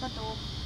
不多。